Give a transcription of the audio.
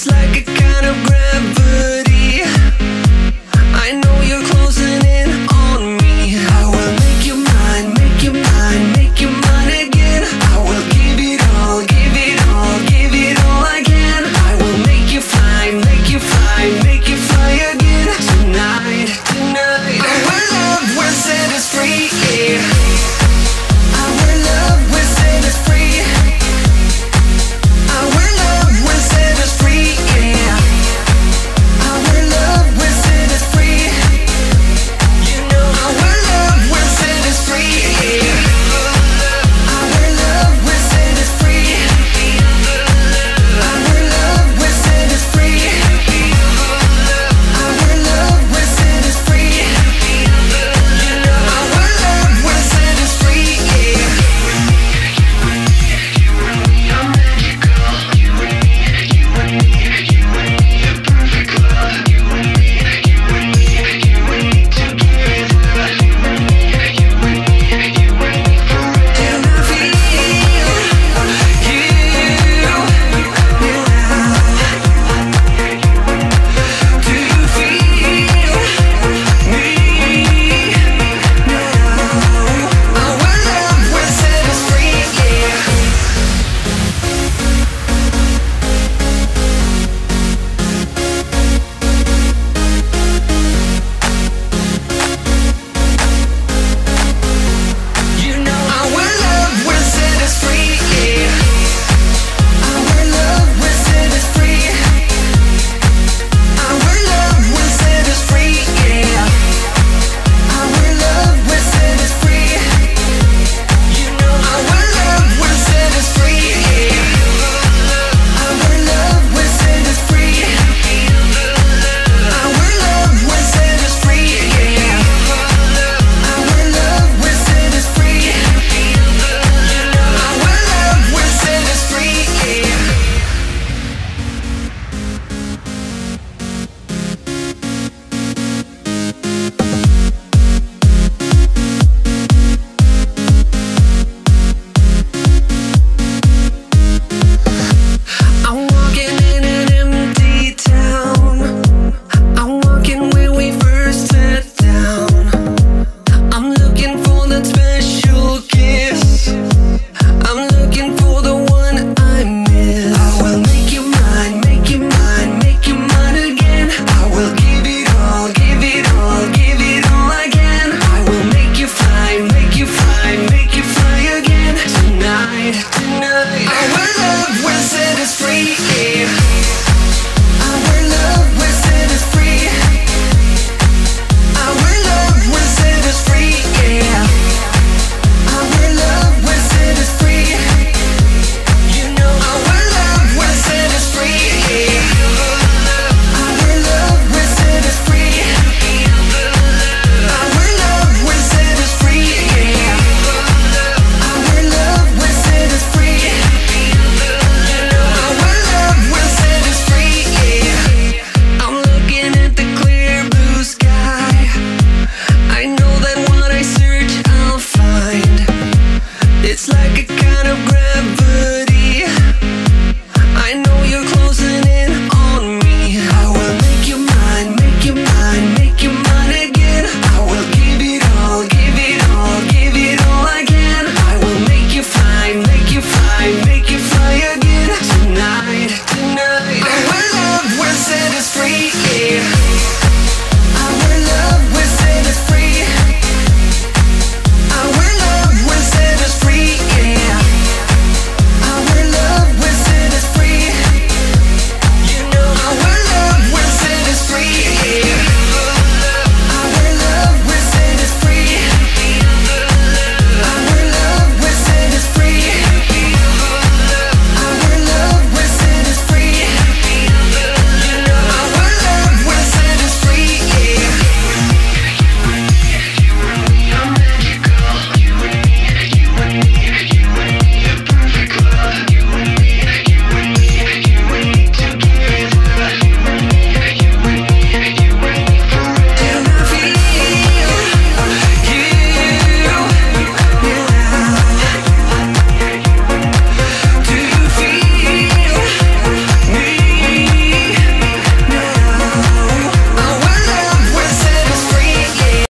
It's like a kind of kind of gravity